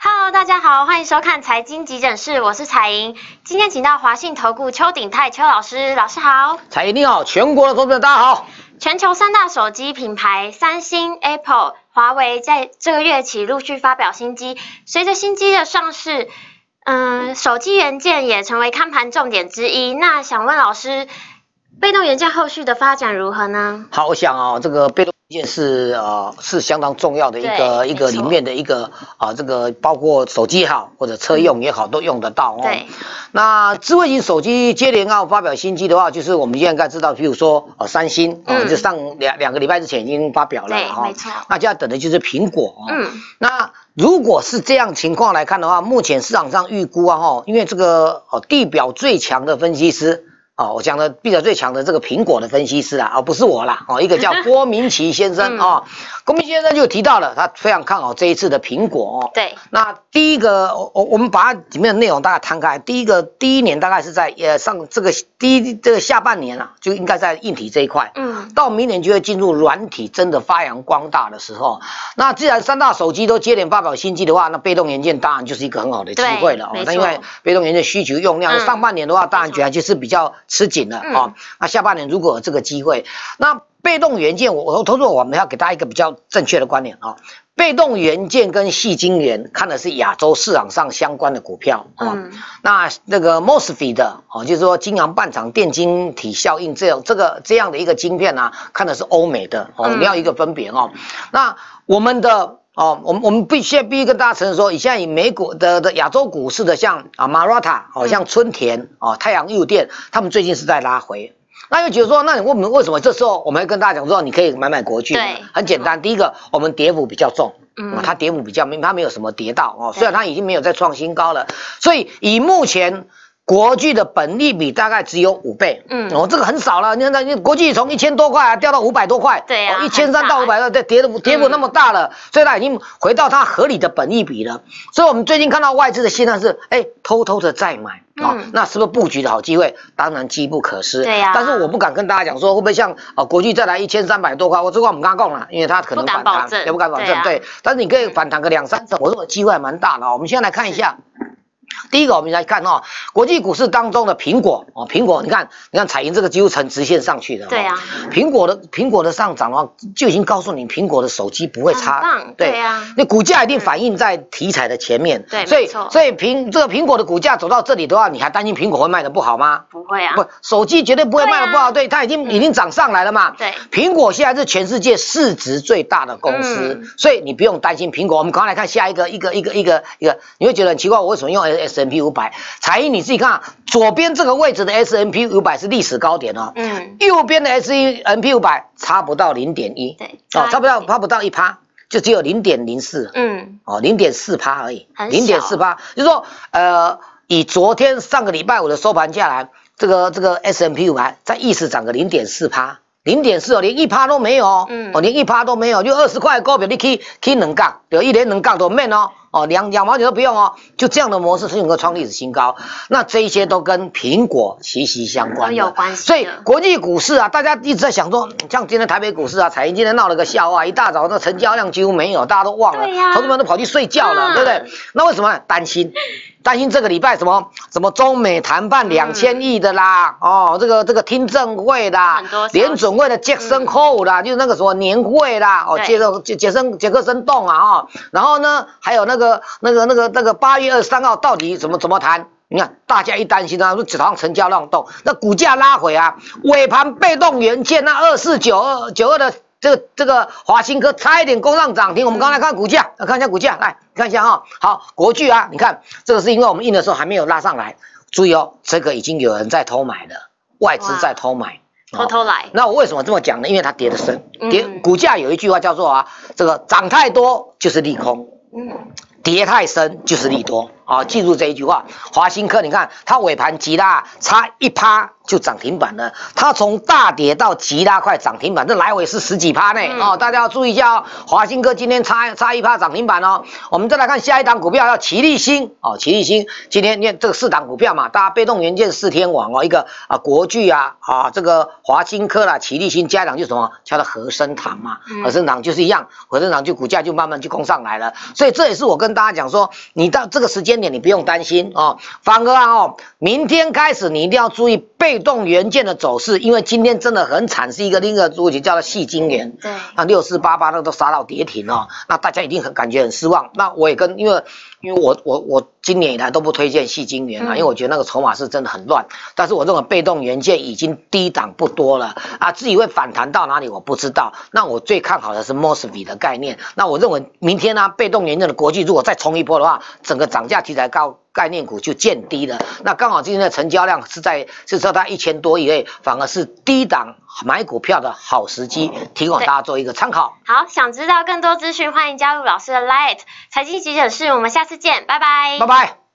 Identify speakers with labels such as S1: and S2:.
S1: 好，欢迎收看财经急诊室，我是彩莹。今天请到华信投顾邱鼎泰邱老师，老师好。
S2: 彩莹你好，全国的投资者大家好。
S1: 全球三大手机品牌三星、Apple、华为在这个月起陆续发表新机，随着新机的上市，嗯，手机元件也成为看盘重点之一。那想问老师，被动元件后续的发展如何呢？
S2: 好，我想哦，这个被动。件是呃是相当重要的一个一个里面的一个啊这个包括手机也好或者车用也好都用得到哦。
S1: 对。
S2: 那智慧型手机接连要发表新机的话，就是我们现在该知道，譬如说呃三星啊，就上两两个礼拜之前已经发表了
S1: 哈。没错。
S2: 那就要等的就是苹果。嗯。那如果是这样情况来看的话，目前市场上预估啊哈，因为这个呃地表最强的分析师。哦，我讲的比较最强的这个苹果的分析师啊，而不是我啦。哦，一个叫 郭明奇先生啊，郭明奇先生就提到了，他非常看好这一次的苹果
S1: 哦。对。
S2: 那第一个，我我们把它里面的内容大概摊开，第一个第一年大概是在呃上这个第一这个下半年啊，就应该在硬体这一块。嗯。到明年就会进入软体真的发扬光大的时候。那既然三大手机都接连发表新机的话，那被动元件当然就是一个很好的机会了。
S1: 哦。
S2: 那因为被动元件需求用量，上半年的话，当然觉得就是比较。吃紧了啊！那下半年如果有这个机会，那被动元件，我我投资我们要给大家一个比较正确的观念啊。被动元件跟细晶圆看的是亚洲市场上相关的股票啊。那那个 mosfet 的哦，就是说晶阳半场电晶体效应这种这个这样的一个晶片呢，看的是欧美的哦。你要一个分别哦。那我们的。哦，我们我们必须必须跟大家承认说，以现在以美股的的亚洲股市的像啊马 t 塔，哦像春田，哦太阳诱电，他们最近是在拉回。那又觉得说，那你问我们为什么这时候我们会跟大家讲说，你可以买买国巨？
S1: 对，
S2: 很简单，第一个我们跌幅比较重，嗯，它跌幅比较没，它没有什么跌到哦，虽然它已经没有再创新高了，所以以目前。国巨的本利比大概只有五倍，嗯，哦，这个很少了。你看，那国巨从一千多块啊掉到五百多块，
S1: 对呀，
S2: 一千三到五百多，跌跌的跌幅那么大了，所以它已经回到它合理的本利比了。所以我们最近看到外资的心态是，哎，偷偷的在买啊，那是不是布局的好机会？当然机不可失，
S1: 对呀。
S2: 但是我不敢跟大家讲说会不会像啊国巨再来一千三百多块，我这块我们刚刚讲了，因为它可能反弹，也不敢保证，对。但是你可以反弹个两三成，我认为机会还蛮大的。我们现在来看一下。第一个，我们来看哈，国际股市当中的苹果哦，苹果，你看，你看彩银这个几乎呈直线上去的，
S1: 对啊，
S2: 苹果的苹果的上涨的话，就已经告诉你苹果的手机不会差，
S1: 对啊，
S2: 那股价一定反映在题材的前面，
S1: 对，
S2: 所以所以苹这个苹果的股价走到这里的话，你还担心苹果会卖的不好吗？
S1: 不会啊，
S2: 不，手机绝对不会卖的不好，对，它已经已经涨上来了嘛，
S1: 对，
S2: 苹果现在是全世界市值最大的公司，所以你不用担心苹果。我们赶快来看下一个一个一个一个一个，你会觉得很奇怪，我为什么用 S M P 五百？彩英，你自己看，左边这个位置的 S M P 五百是历史高点哦，嗯，右边的 S M P 五百差不到零点一，
S1: 对，
S2: 哦，差不到，差不到一趴，就只有零点零四，嗯，哦，零点四趴而已，
S1: 零点
S2: 四趴，就是说，呃，以昨天上个礼拜五的收盘价来，这个这个 S M P 五百在意识涨个零点四趴，零点四哦，连一趴都没有哦，嗯，哦，连一趴都没有，就二十块的股票你可以可以能杠，有一连能杠都免哦。哦，两两毛钱都不用哦，就这样的模式，是能够创历史新高。那这一些都跟苹果息息相关，
S1: 有关系。
S2: 所以国际股市啊，大家一直在想说，像今天台北股市啊，彩英今天闹了个笑话，一大早那成交量几乎没有，大家都忘了，投资们都跑去睡觉了，对不对？那为什么担心？担心这个礼拜什么什么中美谈判两千亿的啦，哦，这个这个听证会啦，联准会的杰森后啦，就是那个什么年会啦，哦，杰克杰杰森杰克森动啊，哦，然后呢，还有那个那个那个那个八月二十三号到底怎么怎么谈？你看大家一担心啊，说早上成交量动，那股价拉回啊，尾盘被动元件那二四九二九二的。这个这个华新科差一点攻上涨停，我们刚才看股价，来看一下股价，来看一下哈。好，国巨啊，你看这个是因为我们印的时候还没有拉上来，注意哦，这个已经有人在偷买了，外资在偷买，
S1: 偷偷来。
S2: 那我为什么这么讲呢？因为它跌的深，跌股价有一句话叫做啊，这个涨太多就是利空，嗯，跌太深就是利多。啊，记住这一句话。华新科，你看它尾盘急拉，差一趴。就涨停板了，它从大跌到急拉快涨停板，这来回是十几趴呢哦，大家要注意一下哦。华兴科今天差差一趴涨停板哦。我们再来看下一档股票，叫奇力新哦，奇力新今天念这个四档股票嘛，大家被动元件四天王哦，一个啊国巨啊啊这个华兴科啦，奇力新加档就什么叫做和生堂嘛，和生堂就是一样，和生堂就股价就慢慢就攻上来了，所以这也是我跟大家讲说，你到这个时间点你不用担心哦，方哥啊哦，明天开始你一定要注意被。动元件的走势，因为今天真的很惨，是一个另一个主题叫做细晶圆，
S1: 对，
S2: 那六四八八那都杀到跌停哦，那大家一定很感觉很失望。那我也跟，因为因为我我我今年以来都不推荐细晶圆啊，因为我觉得那个筹码是真的很乱。但是我认为被动元件已经低档不多了啊，至于会反弹到哪里我不知道。那我最看好的是 mosfet 的概念。那我认为明天呢，被动元件的国际如果再冲一波的话，整个涨价题材高。概念股就见低了，那刚好今天的成交量是在是说它一千多以内，反而是低档买股票的好时机，提供大家做一个参考。
S1: 好，想知道更多资讯，欢迎加入老师的 Light 财经急诊室，我们下次见，拜拜，
S2: 拜拜。